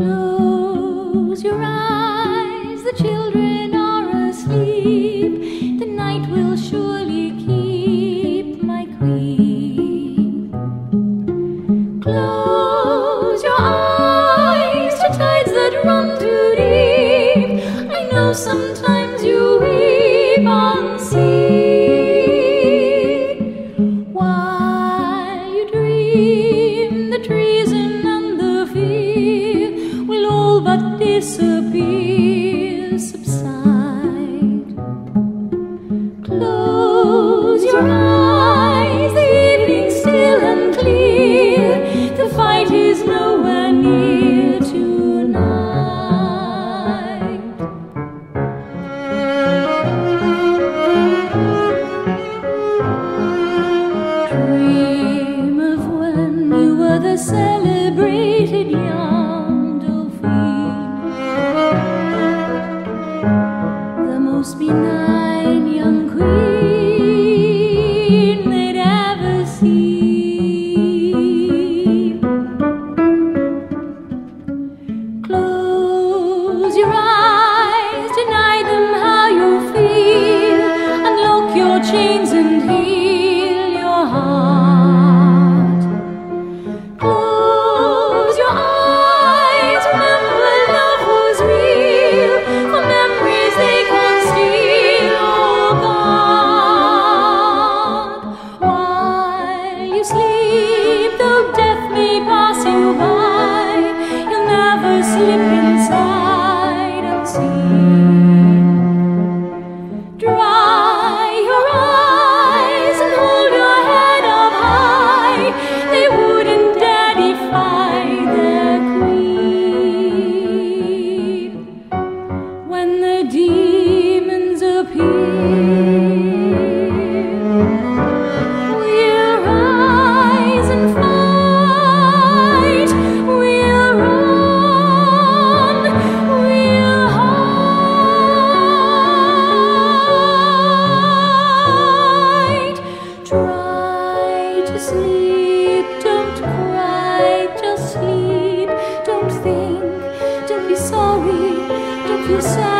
Close your eyes, the children are asleep. The night will surely keep my queen. Close your eyes to tides that run too deep. I know sometimes but disappear, subside. Close your eyes, the evening's still and clear. The fight is nowhere near tonight. Dream of when you were the celebrated knows me now. sleeping. Sorry, don't be sad.